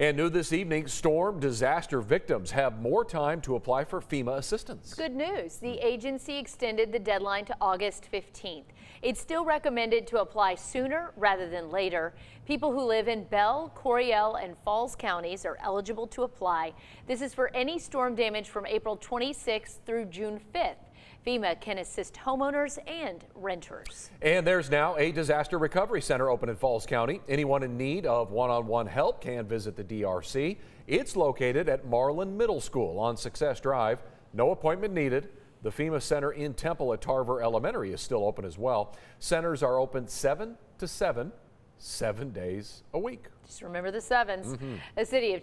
And new this evening, storm disaster victims have more time to apply for FEMA assistance. Good news. The agency extended the deadline to August 15th. It's still recommended to apply sooner rather than later. People who live in Bell, Coryell, and Falls counties are eligible to apply. This is for any storm damage from April 26th through June 5th. FEMA can assist homeowners and renters. And there's now a disaster recovery center open in Falls County. Anyone in need of one-on-one -on -one help can visit the DRC. It's located at Marlin Middle School on Success Drive. No appointment needed. The FEMA Center in Temple at Tarver Elementary is still open as well. Centers are open 7 to 7, seven days a week. Just remember the sevens. Mm -hmm. The city of